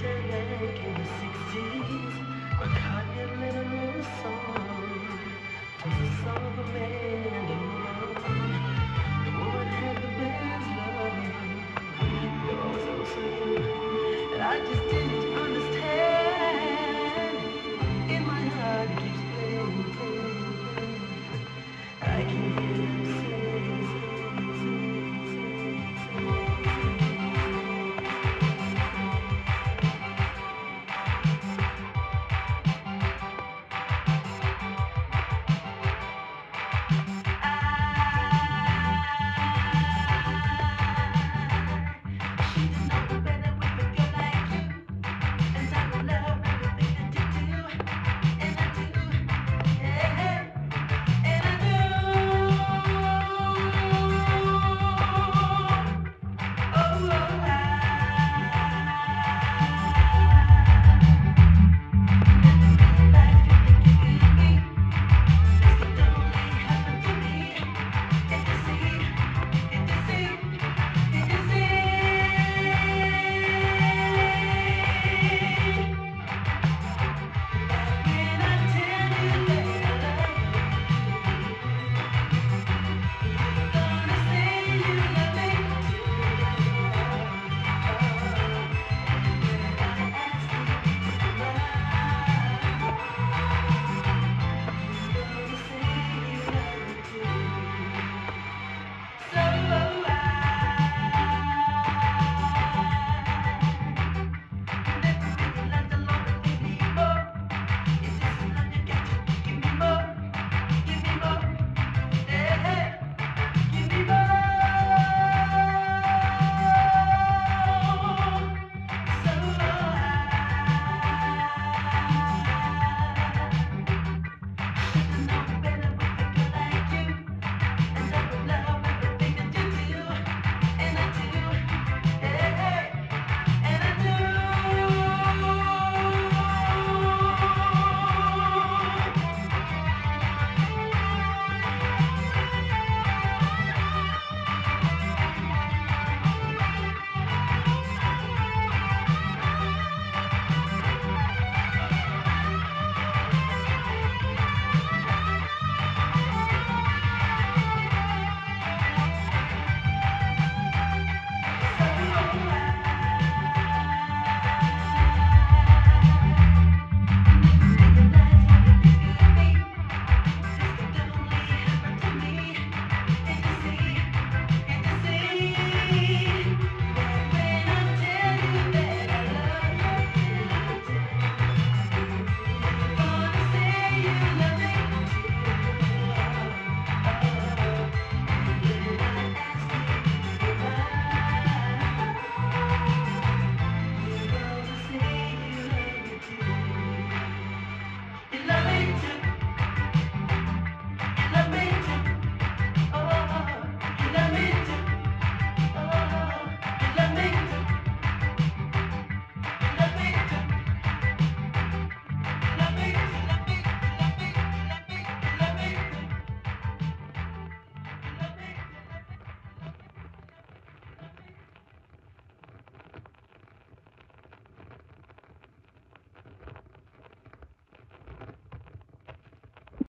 turn